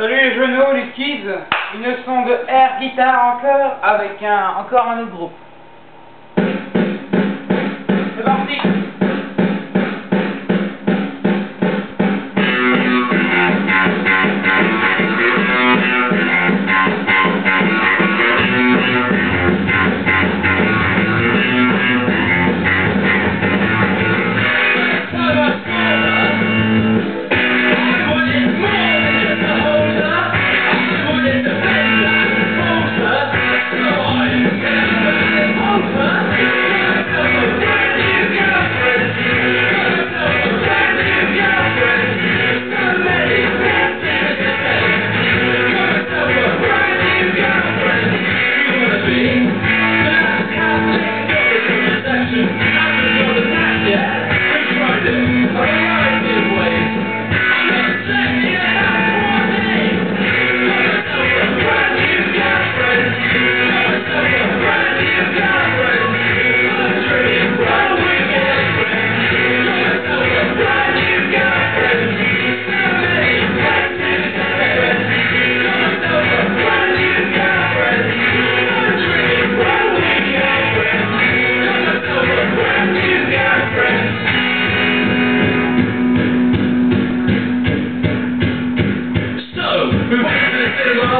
Salut les genoux, les kids, une leçon de air guitare encore avec un encore un autre groupe.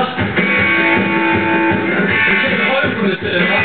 Take a home from the city.